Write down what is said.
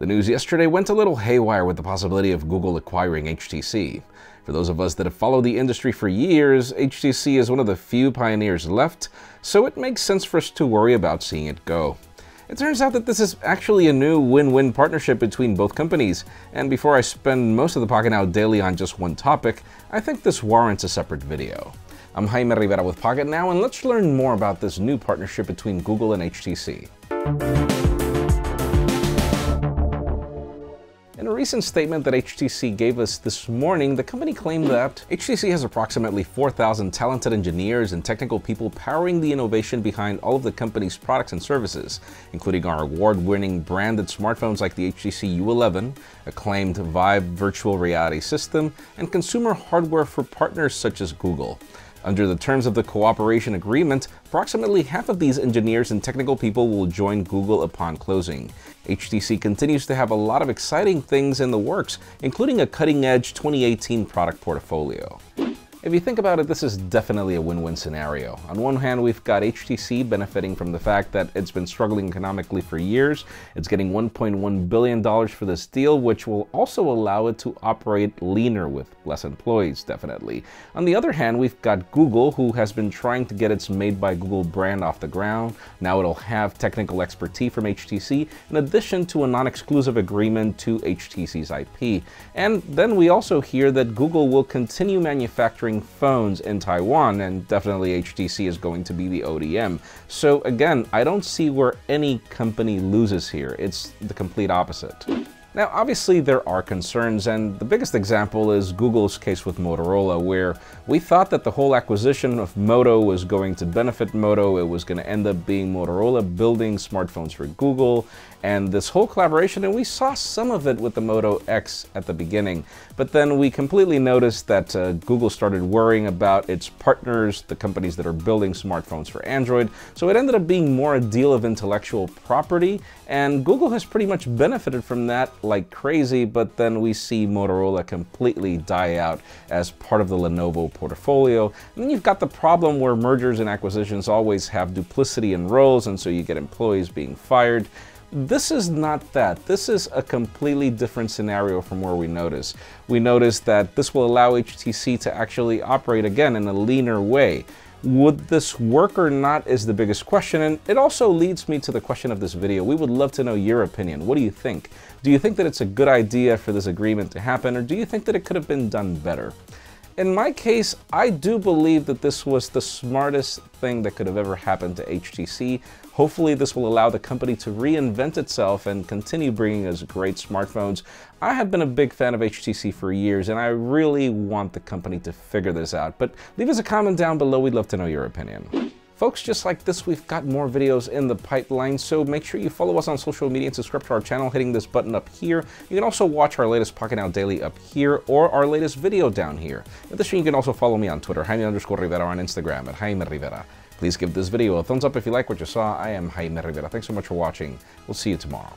The news yesterday went a little haywire with the possibility of Google acquiring HTC. For those of us that have followed the industry for years, HTC is one of the few pioneers left, so it makes sense for us to worry about seeing it go. It turns out that this is actually a new win-win partnership between both companies, and before I spend most of the Pocketnow Daily on just one topic, I think this warrants a separate video. I'm Jaime Rivera with Pocketnow, and let's learn more about this new partnership between Google and HTC. Recent statement that HTC gave us this morning, the company claimed that HTC has approximately 4,000 talented engineers and technical people powering the innovation behind all of the company's products and services, including our award-winning branded smartphones like the HTC U11, acclaimed Vive virtual reality system, and consumer hardware for partners such as Google. Under the terms of the cooperation agreement, approximately half of these engineers and technical people will join Google upon closing. HTC continues to have a lot of exciting things in the works, including a cutting-edge 2018 product portfolio. If you think about it, this is definitely a win-win scenario. On one hand, we've got HTC benefiting from the fact that it's been struggling economically for years. It's getting $1.1 billion for this deal, which will also allow it to operate leaner with less employees, definitely. On the other hand, we've got Google, who has been trying to get its Made by Google brand off the ground. Now it'll have technical expertise from HTC, in addition to a non-exclusive agreement to HTC's IP. And then we also hear that Google will continue manufacturing phones in Taiwan, and definitely HTC is going to be the ODM. So again, I don't see where any company loses here. It's the complete opposite. Now, obviously, there are concerns, and the biggest example is Google's case with Motorola, where we thought that the whole acquisition of Moto was going to benefit Moto. It was going to end up being Motorola building smartphones for Google, and this whole collaboration, and we saw some of it with the Moto X at the beginning, but then we completely noticed that uh, Google started worrying about its partners, the companies that are building smartphones for Android, so it ended up being more a deal of intellectual property, and Google has pretty much benefited from that like crazy, but then we see Motorola completely die out as part of the Lenovo portfolio. And then you've got the problem where mergers and acquisitions always have duplicity in roles, and so you get employees being fired. This is not that. This is a completely different scenario from where we notice. We notice that this will allow HTC to actually operate again in a leaner way. Would this work or not is the biggest question, and it also leads me to the question of this video. We would love to know your opinion. What do you think? Do you think that it's a good idea for this agreement to happen, or do you think that it could have been done better? In my case, I do believe that this was the smartest thing that could have ever happened to HTC. Hopefully this will allow the company to reinvent itself and continue bringing us great smartphones. I have been a big fan of HTC for years and I really want the company to figure this out. But leave us a comment down below, we'd love to know your opinion. Folks, just like this, we've got more videos in the pipeline, so make sure you follow us on social media and subscribe to our channel hitting this button up here. You can also watch our latest Pocketnow Daily up here or our latest video down here. In addition, you can also follow me on Twitter, Jaime underscore Rivera, on Instagram at Jaime Rivera. Please give this video a thumbs up if you like what you saw. I am Jaime Rivera. Thanks so much for watching. We'll see you tomorrow.